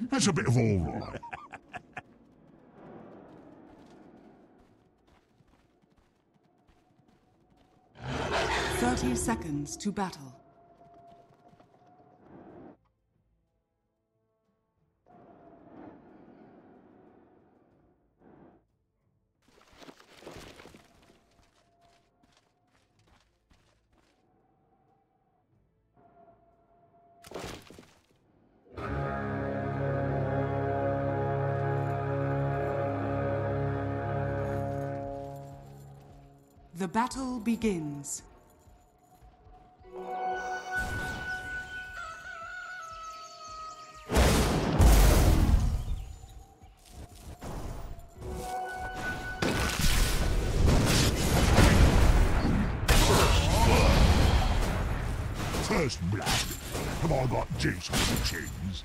That's a bit of all right. Thirty seconds to battle. The battle begins. First blood. Have I got juice on chins?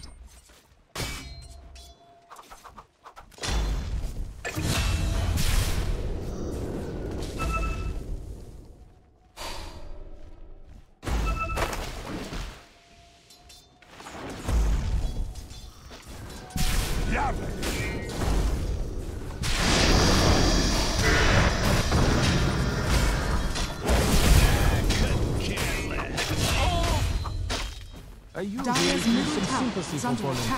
起锅烧油下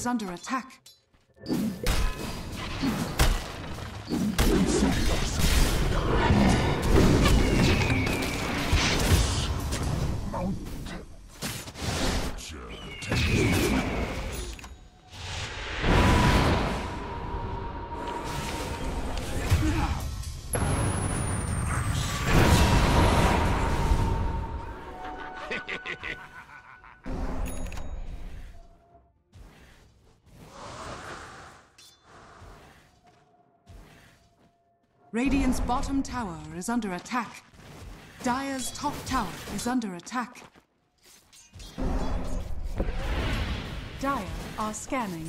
Is under attack. Radiant's bottom tower is under attack. Dire's top tower is under attack. Dire are scanning.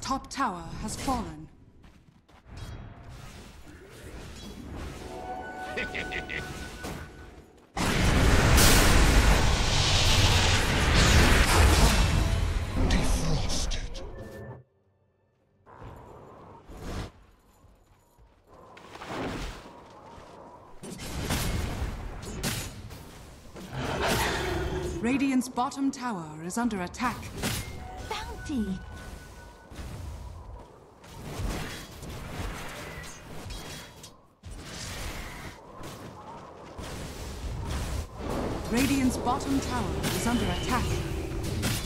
Top tower has fallen. Defrosted. Radiant's bottom tower is under attack. Bounty! Radiant's bottom tower is under attack.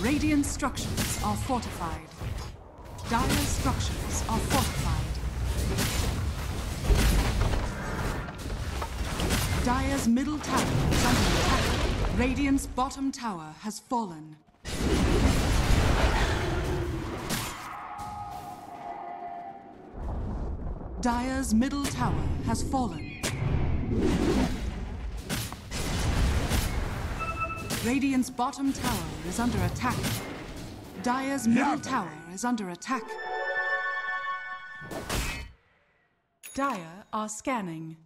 Radiant structures are fortified. Dire structures are fortified. Dire's middle tower is under attack. Radiant's bottom tower has fallen. Dire's middle tower has fallen. Radiant's bottom tower is under attack. Dire's middle tower is under attack. Dire are scanning.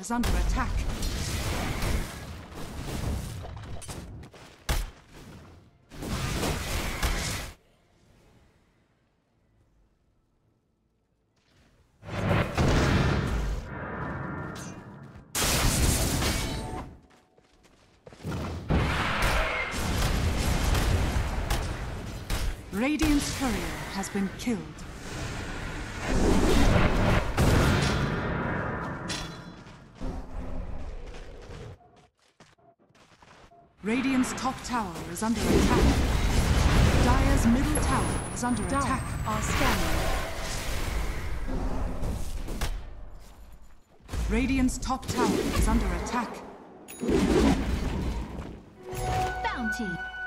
Is under attack. Radiant's top tower is under attack. Dire's middle tower is under Dire attack. are scanning. Radiant's top tower is under attack. Bounty.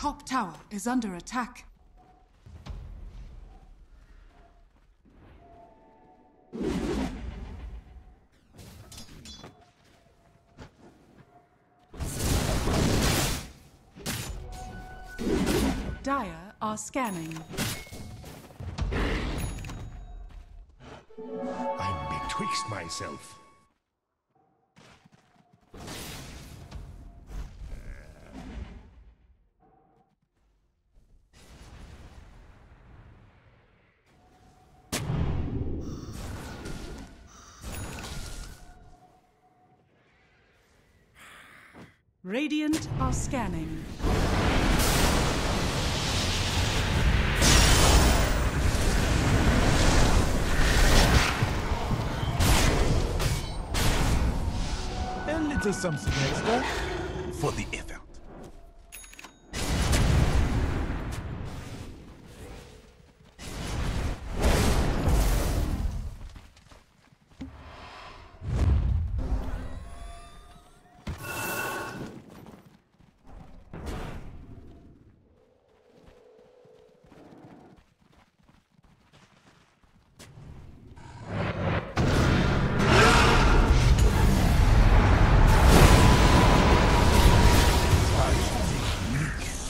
Top tower is under attack. Dire are scanning. I'm betwixt myself. Radiant are scanning. A little something extra for the effort.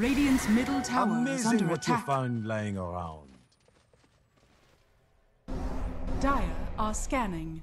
Radiant's middle tower is Amazing under what you attack. found lying around. Dire are scanning.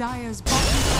Dire's bottom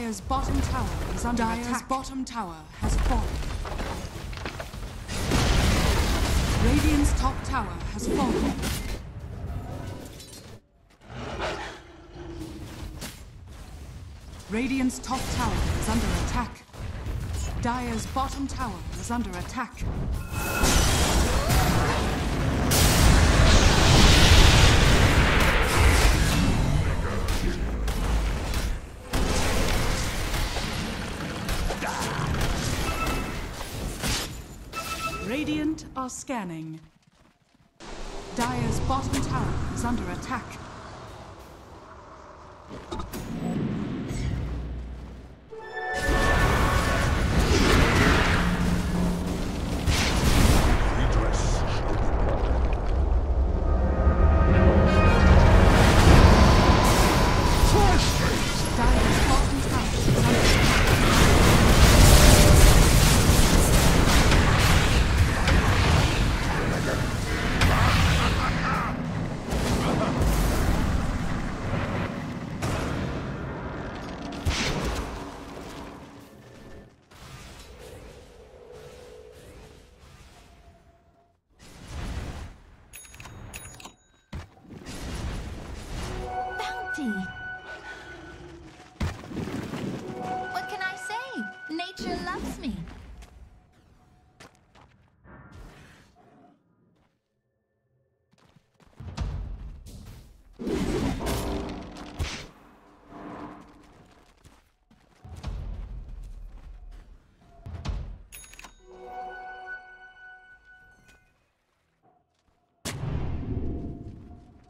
Dire's bottom tower is under Dire's attack. bottom tower has fallen. Radiant's top tower has fallen. Radiant's top tower is under attack. Dire's bottom tower is under attack. Are scanning. Dire's bottom tower is under attack.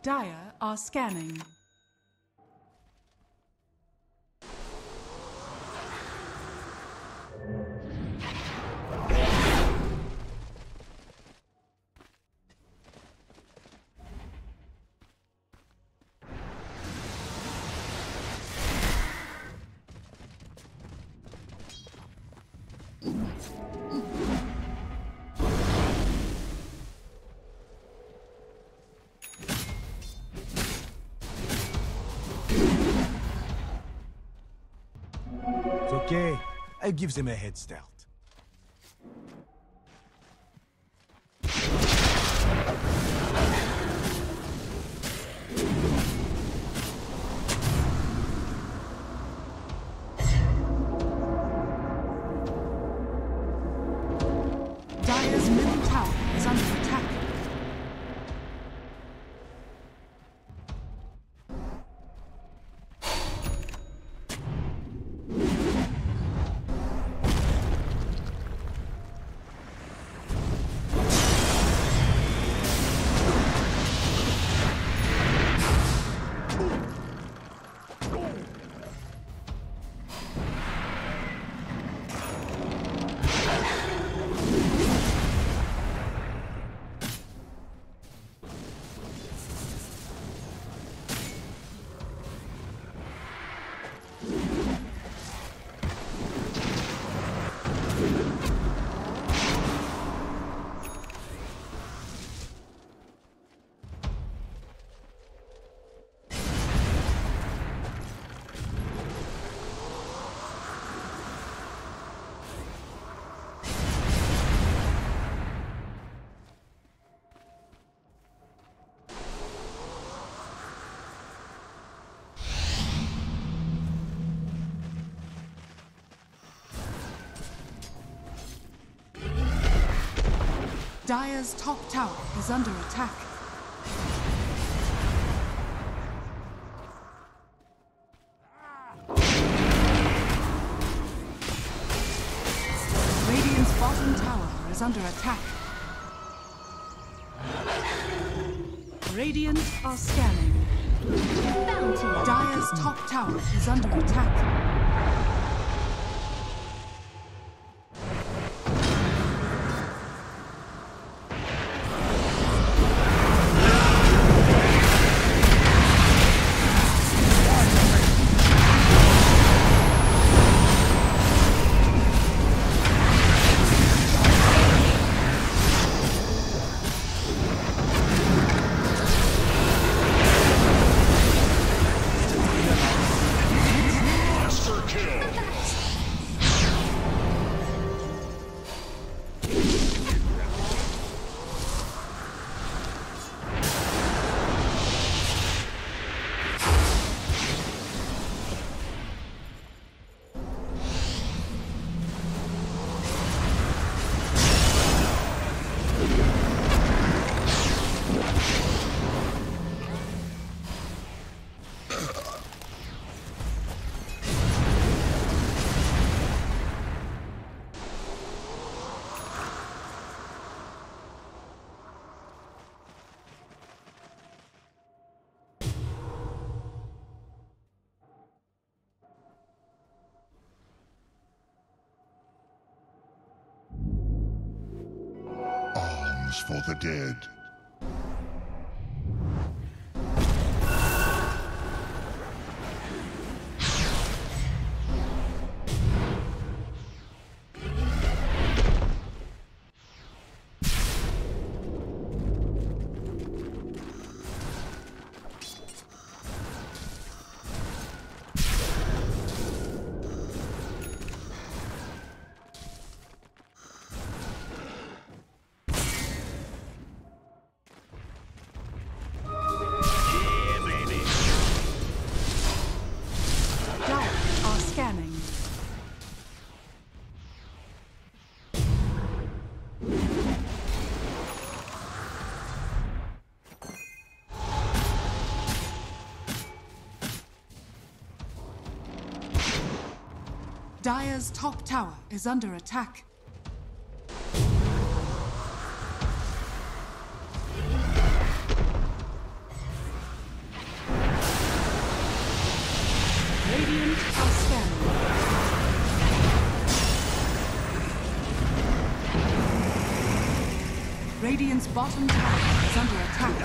Dire are scanning. Okay. I give them a head start. Dire's top tower is under attack. Radiant's bottom tower is under attack. Radiant are scanning. Bounty. Dire's top tower is under attack. For the dead. Dire's top tower is under attack. Radiant. Radiant's bottom tower is under attack.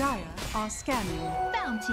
Dire are scanning. Bounty.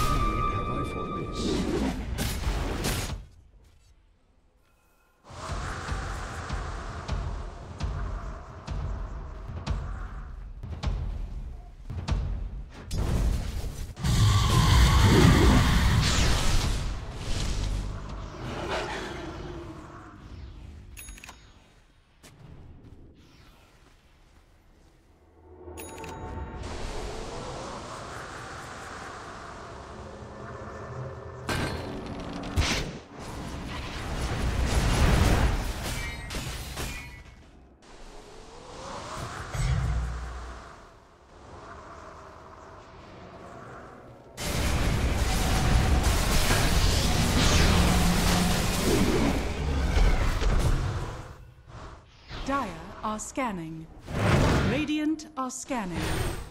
Are scanning. Radiant are scanning.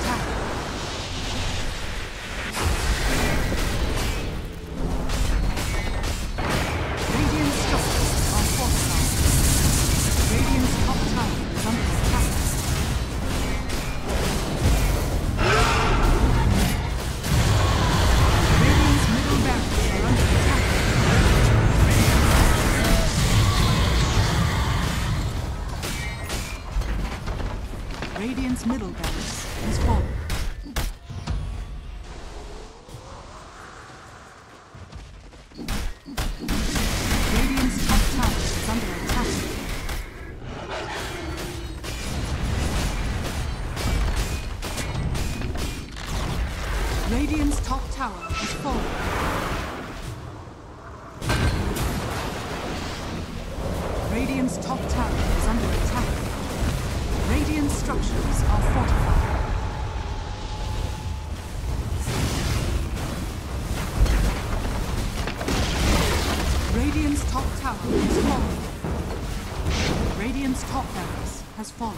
Radiant's top tower has fallen. Radiant's top barracks has fallen.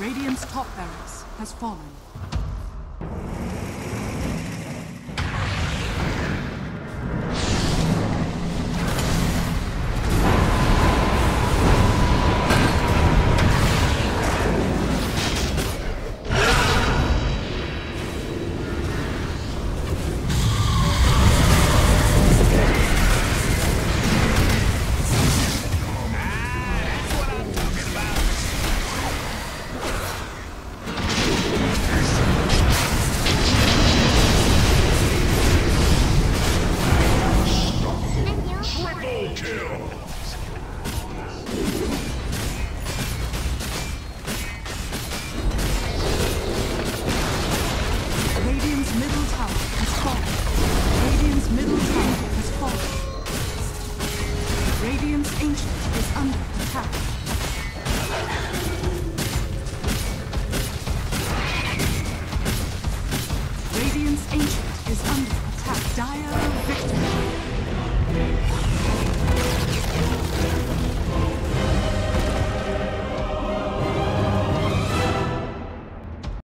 Radiant's top barracks has fallen.